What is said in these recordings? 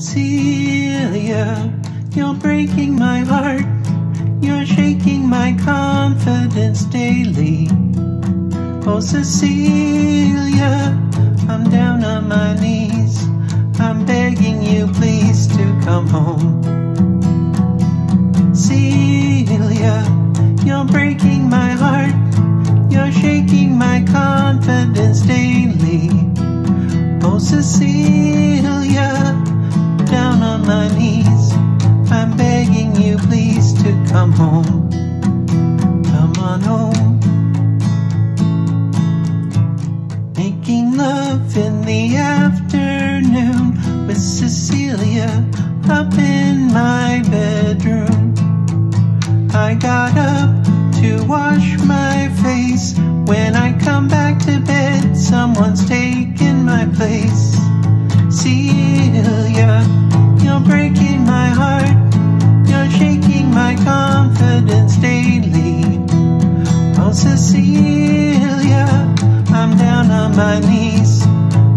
Celia, you're breaking my heart. You're shaking my confidence daily. Oh, Cecilia, I'm down on my knees. I'm begging you, please, to come home. Celia, you're breaking my heart. You're shaking my confidence daily. Oh, Cecilia, Making love in the afternoon with Cecilia up in my bedroom. I got up to wash my face. When I come back to bed, someone's taken my place. Celia, you're breaking my heart. Cecilia, I'm down on my knees.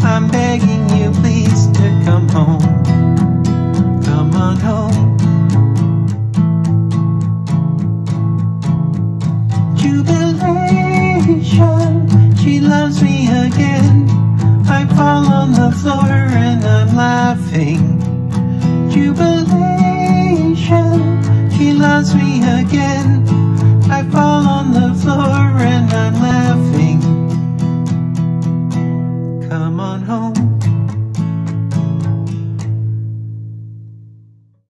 I'm begging you, please, to come home. Come on home. Jubilation, she loves me again. I fall on the floor and I'm laughing. Jubilation, she loves me again. Come on home.